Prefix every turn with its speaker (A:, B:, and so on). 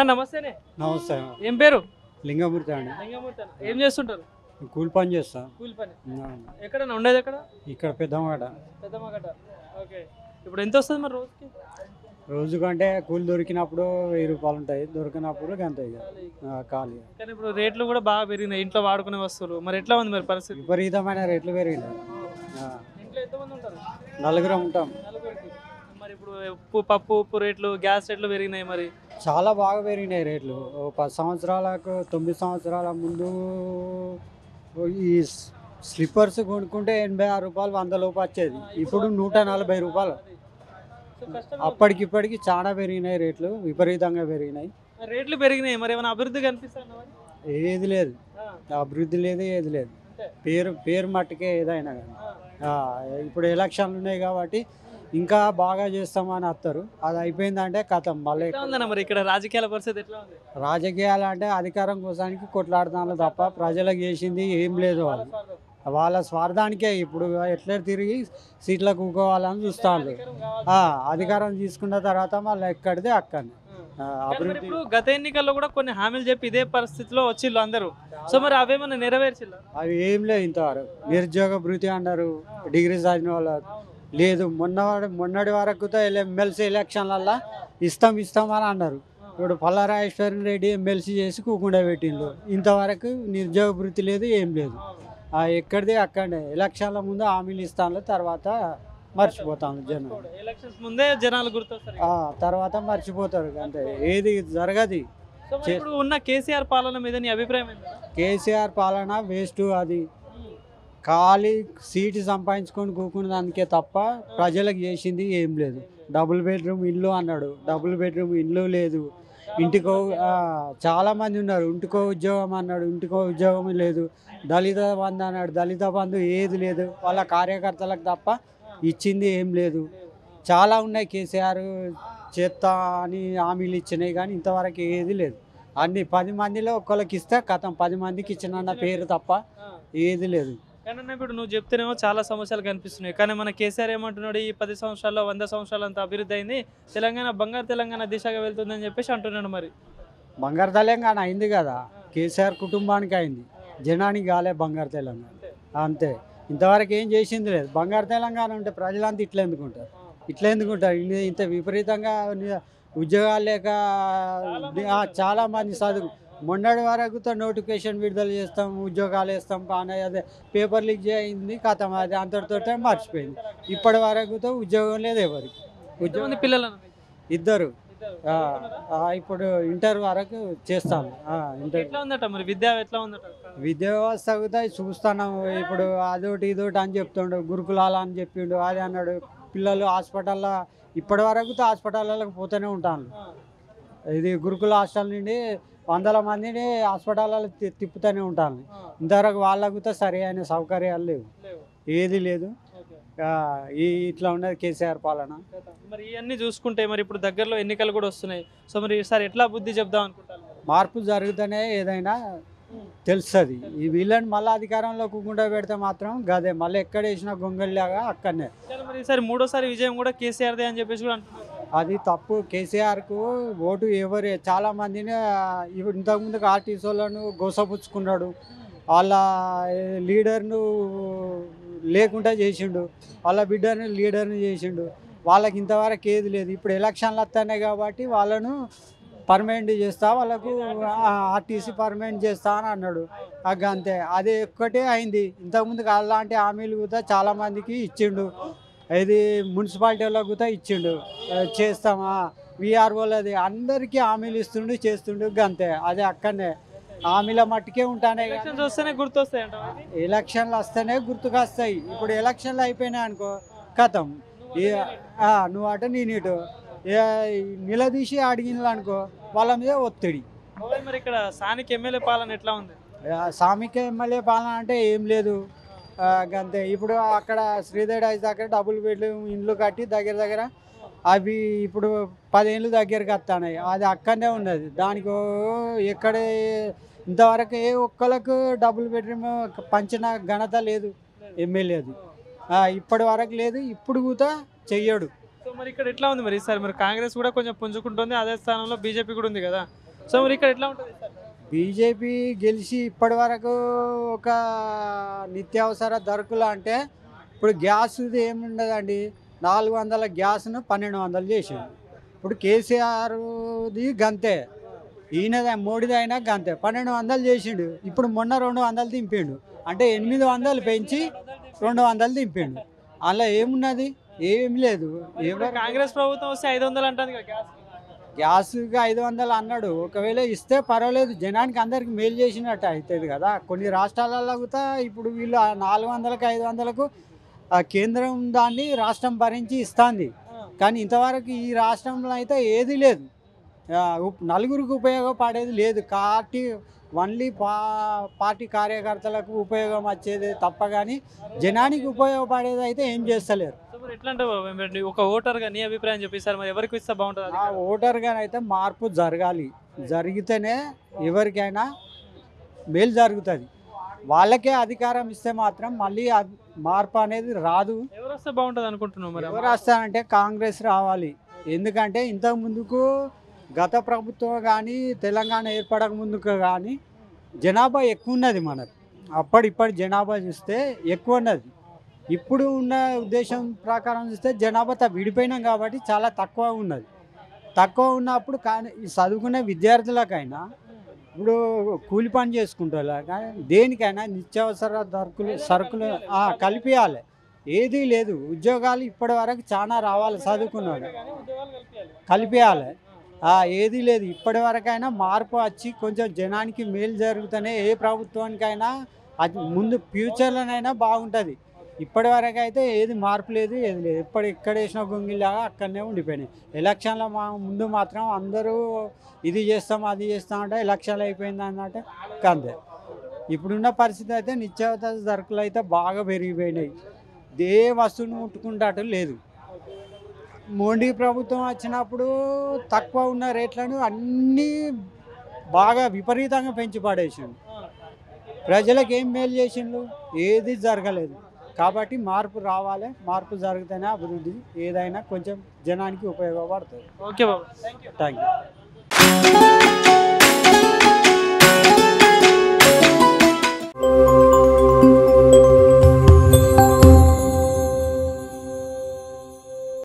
A: అన్న నమస్తేనే.
B: నమస్తే.
A: ఏం పేరు?
B: లింగమూర్తి అండి.
A: లింగమూర్తి అన్న. ఏం చేస్తుంటారు?
B: కూలి పని చేస్తా.
A: కూలి పని. ఎక్కడ ఉండేది ఎక్కడ?
B: ఇక్కడ పెద్దమాట
A: పెద్దమ్మగడ్డ ఓకే. ఇప్పుడు ఎంత వస్తుంది మరి రోజుకి?
B: రోజు కంటే కూలి దొరికినప్పుడు వెయ్యి రూపాయలు ఉంటాయి. దొరికినప్పుడు గంత ఇక. ఆ, ఖాళీ.
A: కానీ ఇప్పుడు రేట్లు కూడా బాగా పెరిగినాయి. ఇంట్లో వాడుకునే వస్తువులు. మరి ఎట్లా ఉంది మరి పరిస్థితి?
B: విపరీతమైన రేట్లు పెరిగినాయి. ఆ,
A: ఇంట్లో ఎంతమంది ఉంటారు?
B: నలుగురం ఉంటాం.
A: ఉప్పు పప్పు ఉప్పు రేట్లు గ్యాస్ రేట్లు పెరిగినాయి మరి?
B: చాలా బాగా పెరిగినాయి రేట్లు. ఓ పది సంవత్సరాలకు తొమ్మిది సంవత్సరాల ముందు ఈ స్లిప్పర్స్ కొనుక్కుంటే ఎనభై ఆరు రూపాయలు వంద లోపు వచ్చేది. ఇప్పుడు నూట నలభై రూపాయలు. అప్పటికిప్పటికి చాలా పెరిగినాయి రేట్లు విపరీతంగా పెరిగినాయి.
A: రేట్లు పెరిగినాయి మరి ఏమైనా అభివృద్ధి కనిపిస్తుందా మరి?
B: ఏది లేదు. అభివృద్ధి లేదు ఏది లేదు. పేరు పేరు మట్టుకే ఏదైనా కానీ. ఇప్పుడు ఎలక్షన్లు ఉన్నాయి కాబట్టి ఇంకా బాగా చేస్తామని వస్తారు అది అయిపోయిందంటే కథం. మళ్ళీ
A: ఉందన్న మరి ఇక్కడ రాజకీయాల పరిస్థితి ఎట్లా ఉంది?
B: రాజకీయాలు అంటే అధికారం కోసానికి కొట్లాడుతాను తప్ప ప్రజలకు చేసింది ఏం లేదు వాళ్ళు. వాళ్ళ స్వార్థానికే ఇప్పుడు ఎట్లా తిరిగి సీట్లకు కూకోవాలని చూస్తాను అధికారం తీసుకున్న తర్వాత మళ్ళీ ఎక్కడిదే అక్కడనే అభివృద్ధి
A: గత ఎన్నికల్లో కూడా కొన్ని హామీలు చెప్పి ఇదే పరిస్థితిలో వచ్చిళ్ళు అందరూ. సో మరి అవేమన్నా నెరవేర్చిల్లా?
B: అవి ఏం లేదు ఇంతవరకు. నిరుద్యోగ భృతి అన్నారు డిగ్రీ చదివిన వాళ్ళు లేదు మొన్న మొన్నటి వరకు ఎమ్మెల్సీ ఎలక్షన్లల్లో ఇస్తాం ఇస్తాం అని అన్నారు. ఇప్పుడు పల్లారాజేశ్వరన్ రెడ్డి ఎమ్మెల్సీ చేసి కూకుండా పెట్టిండు ఇంతవరకు నిరుద్యోగ భృతి లేదు ఏం లేదు. ఎక్కడిది అక్కడనే. ఎలక్షన్ల ముందు హామీలు ఇస్తాను తర్వాత మర్చిపోతాను జనం
A: ఎలక్షన్స్ ముందే జనాలు గుర్తొస్తారు
B: ఆ, తర్వాత మర్చిపోతారు అంతే. ఏది జరగదు.
A: ఉన్న కేసీఆర్ పాలన మీద నీ అభిప్రాయం
B: కేసీఆర్ పాలన వేస్ట్ అది. ఖాళీ సీటు సంపాదించుకొని కూకున్న దానికే తప్ప ప్రజలకు చేసింది ఏం లేదు. డబుల్ బెడ్రూమ్ ఇల్లు అన్నాడు. డబుల్ బెడ్రూమ్ ఇల్లు లేదు. ఇంటికో చాలామంది ఉన్నారు. ఇంటికో ఉద్యోగం అన్నాడు. ఇంటికో ఉద్యోగం లేదు. దళిత బంధు అన్నాడు. దళిత బంధు ఏది లేదు. వాళ్ళ కార్యకర్తలకు తప్ప ఇచ్చింది ఏం లేదు. చాలా ఉన్నాయి కేసీఆర్ చేస్తా అని హామీలు ఇచ్చినాయి కానీ ఇంతవరకు ఏది లేదు. అన్ని పది మందిలో ఒక్కరికి ఇస్తే కథం పది మందికి ఇచ్చిన పేరు తప్ప ఏది లేదు.
A: కానీ ఇప్పుడు నువ్వు చెప్తేనేమో చాలా సమస్యలు కనిపిస్తున్నాయి. కానీ మన కేసీఆర్ ఏమంటున్నాడు ఈ పది సంవత్సరాల్లో వంద సంవత్సరాలు అంత అభివృద్ధి అయింది తెలంగాణ బంగారు తెలంగాణ దిశగా వెళ్తుందని చెప్పేసి అంటున్నాడు మరి.
B: బంగారు తెలంగాణ అయింది కదా కేసీఆర్ కుటుంబానికి అయింది జనానికి కాలే బంగారు తెలంగాణ. అంతే. ఇంతవరకు ఏం చేసింది లేదు. బంగారు తెలంగాణ ఉంటే ప్రజలంతా ఇట్లా ఎందుకుంటారు? ఇట్లా ఎందుకుంటారు? ఇంత విపరీతంగా ఉద్యోగాలు లేక చాలామంది చాలా చదువు మొన్నటి వరకు నోటిఫికేషన్ విడుదల చేస్తాం ఉద్యోగాలు వేస్తాం కానీ అదే పేపర్ లీక్ చేయింది కథం అది అంతటితో మర్చిపోయింది. ఇప్పటి వరకు ఉద్యోగం లేదు ఎవరికి. ఉద్యోగం
A: పిల్లలు?
B: ఇద్దరు. ఇప్పుడు ఇంటర్ వరకు చేస్తాను ఇంటర్.
A: ఎట్లా ఉందట మరి? విద్య ఎట్లా ఉందట?
B: విద్యా వ్యవస్థ కూడా చూస్తున్నాం. ఇప్పుడు అదొకటి ఇదొకటి అని చెప్తుండు గురుకులాల అని చెప్పిండు అది అన్నాడు. పిల్లలు హాస్పిటల్లో ఇప్పటి వరకు హాస్పిటళ్ళకి పోతూనే ఉంటాను ఇది గురుకుల హాస్టల్ నుండి వందల మందిని హాస్పిటల్లో తిప్పుతూనే ఉంటాను. ఇంతవరకు వాళ్ళకు సరి అయిన సౌకర్యాలు లేవు. ఏది లేదు. ఈ ఇట్లా ఉన్నది కేసీఆర్ పాలన.
A: మరి ఇవన్నీ చూసుకుంటే మరి ఇప్పుడు దగ్గరలో ఎన్నికలు కూడా వస్తున్నాయి. సో మరి ఈసారి ఎట్లా బుద్ధి చెప్దాం అనుకుంటాను
B: మార్పు జరుగుతూనే ఏదైనా తెలుస్తుంది. ఈ వీళ్ళని మళ్ళీ అధికారంలో కూకుండా పెడితే మాత్రం గదే. మళ్ళీ ఎక్కడ వేసినా గొంగళిలాగా అక్కడనే.
A: మరి ఈసారి మూడోసారి విజయం కూడా కేసీఆర్దే అని చెప్పేసి కూడా అంటున్నారు.
B: అది తప్పు. కేసీఆర్కు ఓటు ఎవరు చాలా మందిని ఇంతకుముందుకు ఇంతకుముందు ఆర్టీసీ వాళ్ళను గోసపుచ్చుకున్నాడు. వాళ్ళ లీడర్ను లేకుండా చేసిండు. వాళ్ళ బిడ్డను లీడర్ని చేసిండు. వాళ్ళకి ఇంతవరకు ఏది లేదు. ఇప్పుడు ఎలక్షన్లు వస్తున్నాయి కాబట్టి వాళ్ళను పర్మనెంట్ చేస్తా వాళ్ళకు ఆర్టీసీ పర్మనెంట్ చేస్తా అని అన్నాడు. అంతే అది ఒక్కటే అయింది. ఇంతకుముందు అలాంటి హామీలు కూడా చాలామందికి ఇచ్చిండు. ఇది మున్సిపాలిటీ వాళ్ళకు కూడా ఇచ్చిండు. చేస్తామా? విఆర్ఓలది అందరికీ హామీలు ఇస్తుండు చేస్తుండు అంతే అది అక్కడనే. హామీల మట్టుకే ఉంటానే
A: వస్తేనే గుర్తొస్తాయి
B: ఎలక్షన్లు వస్తేనే గుర్తుకొస్తాయి. ఇప్పుడు ఎలక్షన్లు అయిపోయినాయి అనుకో కథం నువ్వు అటు నేను ఇటు. నిలదీసి అడిగిన అనుకో వాళ్ళ మీద ఒత్తిడి.
A: మరి ఇక్కడ స్థానిక ఎమ్మెల్యే పాలన ఎట్లా ఉంది?
B: సామిక ఎమ్మెల్యే పాలన అంటే ఏం లేదు. అంతే గంతే. ఇప్పుడు అక్కడ శ్రీదేవి హౌస్ దగ్గర డబుల్ బెడ్రూమ్ ఇండ్లు కట్టి దగ్గర దగ్గర అవి ఇప్పుడు పదేళ్ళు దగ్గరికి వస్తున్నాయి అది అక్కడనే ఉన్నది. దానికి ఎక్కడ ఇంతవరకు ఏ ఒక్కలకు డబుల్ బెడ్రూమ్ పంచిన ఘనత లేదు ఎమ్మెల్యేది ఇప్పటి వరకు లేదు ఇప్పుడు కూడా చెయ్యడు.
A: సో మరి ఇక్కడ ఎట్లా ఉంది మరి? సార్ మరి కాంగ్రెస్ కూడా కొంచెం పుంజుకుంటుంది. అదే స్థానంలో బీజేపీ కూడా ఉంది కదా. సో మరి ఇక్కడ ఎట్లా ఉంటుంది?
B: బీజేపీ గెలిచి ఇప్పటి వరకు ఒక నిత్యావసర ధరకులు అంటే ఇప్పుడు గ్యాస్ది ఏముండదండి? నాలుగు వందల గ్యాస్ను పన్నెండు వందలు చేసిండు. ఇప్పుడు కేసీఆర్ది గంతే. ఈయనది మోడీది అయినా గంతే. పన్నెండు వందలు చేసిండు. ఇప్పుడు మొన్న రెండు వందలు దింపిండు. అంటే ఎనిమిది వందలు పెంచి రెండు వందలు దింపిండు. అలా ఏమున్నది? ఏం లేదు.
A: కాంగ్రెస్ ప్రభుత్వం వస్తే ఐదు వందలు అంటుంది కదా
B: గ్యాస్కి ఐదు వందలు అన్నాడు. ఒకవేళ ఇస్తే పర్వాలేదు జనానికి అందరికి మేలు చేసినట్టు అవుతుంది కదా. కొన్ని రాష్ట్రాలలో కూడా ఇప్పుడు వీళ్ళు నాలుగు వందలకు ఐదు వందలకు ఆ కేంద్రం దాన్ని రాష్ట్రం భరించి ఇస్తుంది. కానీ ఇంతవరకు ఈ రాష్ట్రంలో అయితే ఏది లేదు. నలుగురికి ఉపయోగపడేది లేదు. పార్టీ ఓన్లీ పా పార్టీ కార్యకర్తలకు ఉపయోగం వచ్చేది తప్ప కానీ జనానికి ఉపయోగపడేది అయితే ఏం చేస్తలేరు.
A: ఎట్లా అంటావు బాబాయ్? మరి ఒక ఓటర్గా నీ అభిప్రాయం చెప్పేసారు మరి ఎవరికి ఇస్తే బాగుంటుంది
B: ఓటర్గా అయితే మార్పు జరగాలి. జరిగితేనే ఎవరికైనా మేలు జరుగుతుంది. వాళ్ళకే అధికారం ఇస్తే మాత్రం మళ్ళీ మార్పు అనేది రాదు.
A: ఎవరు వస్తే బాగుంటుంది అనుకుంటున్నావు మరి?
B: ఎవరు వస్తారంటే కాంగ్రెస్ రావాలి. ఎందుకంటే ఇంతకు ముందుకు గత ప్రభుత్వం కానీ తెలంగాణ ఏర్పడక ముందుకు కానీ జనాభా ఎక్కువ ఉన్నది మనకు అప్పటిప్పటి జనాభా చూస్తే ఎక్కువ ఉన్నది. ఇప్పుడు ఉన్న ఉద్దేశం ప్రకారం చూస్తే జనాభా విడిపోయినాం కాబట్టి చాలా తక్కువ ఉన్నది. తక్కువ ఉన్నప్పుడు కానీ చదువుకునే విద్యార్థులకైనా ఇప్పుడు కూలి పని చేసుకుంటారు కానీ దేనికైనా నిత్యావసర సరుకులు సరుకులు కలిపియాలి. ఏదీ లేదు. ఉద్యోగాలు ఇప్పటి వరకు చాలా రావాలి చదువుకున్నాడు. కలిపేయాలి. ఏదీ లేదు. ఇప్పటి వరకైనా మార్పు వచ్చి కొంచెం జనానికి మేలు జరుగుతూనే ఏ ప్రభుత్వానికైనా అది ముందు ఫ్యూచర్లోనైనా బాగుంటుంది. ఇప్పటి వరకు అయితే ఏది మార్పు లేదు ఏది లేదు. ఇప్పుడు ఎక్కడ వేసిన గొంగిలాగా అక్కడనే ఉండిపోయినాయి. ఎలక్షన్ల మా ముందు మాత్రం అందరూ ఇది చేస్తాం అది చేస్తాం అంటే ఎలక్షన్లు అయిపోయింది అన్నట్టు కందే. ఇప్పుడున్న పరిస్థితి అయితే నిత్యావత సరుకులు అయితే బాగా పెరిగిపోయినాయి. ఏ వస్తువును ముట్టుకుంటాటం లేదు. మోడీ ప్రభుత్వం వచ్చినప్పుడు తక్కువ ఉన్న రేట్లను అన్నీ బాగా విపరీతంగా పెంచి పడేసిండు. ప్రజలకు ఏం మేలు చేసిండు ఏది జరగలేదు. కాబట్టి మార్పు రావాలి మార్పు జరిగితేనే అభివృద్ధి ఏదైనా కొంచెం జనానికి ఉపయోగపడుతుంది.
A: Okay Babu. Thank you
B: thank you